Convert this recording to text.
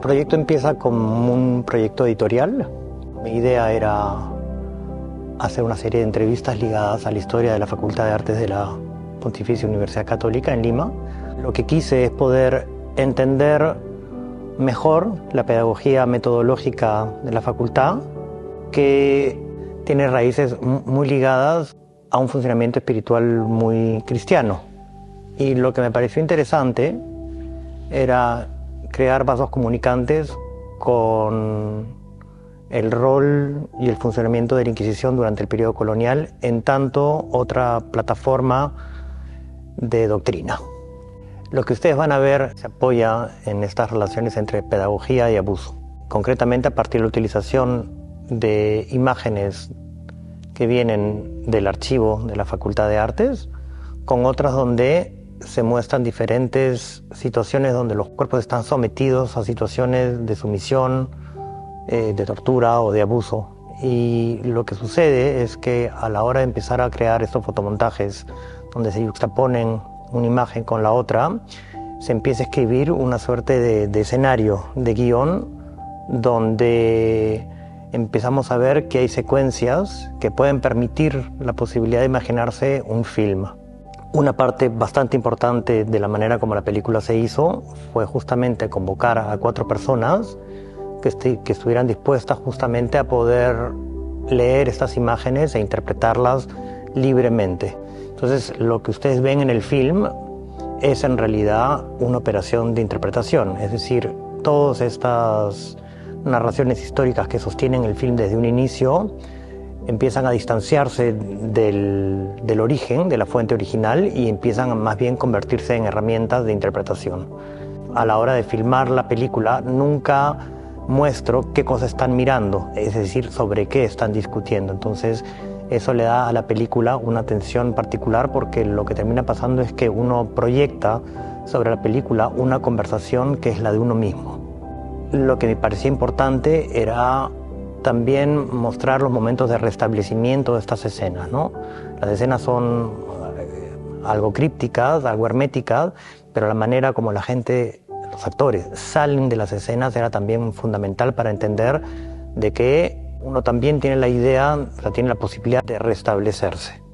proyecto empieza como un proyecto editorial. Mi idea era hacer una serie de entrevistas ligadas a la historia de la Facultad de Artes de la Pontificia Universidad Católica en Lima. Lo que quise es poder entender mejor la pedagogía metodológica de la facultad, que tiene raíces muy ligadas a un funcionamiento espiritual muy cristiano. Y lo que me pareció interesante era crear vasos comunicantes con el rol y el funcionamiento de la Inquisición durante el periodo colonial, en tanto otra plataforma de doctrina. Lo que ustedes van a ver se apoya en estas relaciones entre pedagogía y abuso, concretamente a partir de la utilización de imágenes que vienen del archivo de la Facultad de Artes, con otras donde se muestran diferentes situaciones donde los cuerpos están sometidos a situaciones de sumisión, eh, de tortura o de abuso. Y lo que sucede es que a la hora de empezar a crear estos fotomontajes, donde se juxtaponen una imagen con la otra, se empieza a escribir una suerte de, escenario, de guion, donde empezamos a ver que hay secuencias que pueden permitir la posibilidad de imaginarse un film. Una parte bastante importante de la manera como la película se hizo fue justamente convocar a cuatro personas que, estuvieran dispuestas justamente a poder leer estas imágenes e interpretarlas libremente. Entonces, lo que ustedes ven en el film es en realidad una operación de interpretación, es decir, todas estas narraciones históricas que sostienen el film desde un inicio empiezan a distanciarse del, origen, de la fuente original, y empiezan a más bien convertirse en herramientas de interpretación. A la hora de filmar la película, nunca muestro qué cosas están mirando, es decir, sobre qué están discutiendo. Entonces, eso le da a la película una atención particular porque lo que termina pasando es que uno proyecta sobre la película una conversación que es la de uno mismo. Lo que me parecía importante era también mostrar los momentos de restablecimiento de estas escenas. ¿no? Las escenas son eh, algo crípticas, algo herméticas, pero la manera como la gente, los actores, salen de las escenas era también fundamental para entender de que uno también tiene la idea, o tiene la posibilidad de restablecerse.